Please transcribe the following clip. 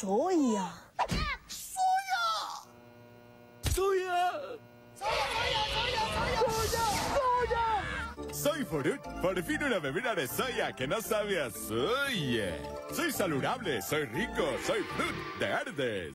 ¡Soya! Soya. Soy Furut, por fin una bebida de soya que no sabe a soya. Soy saludable, soy rico, soy Fruit de Ardes.